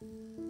Música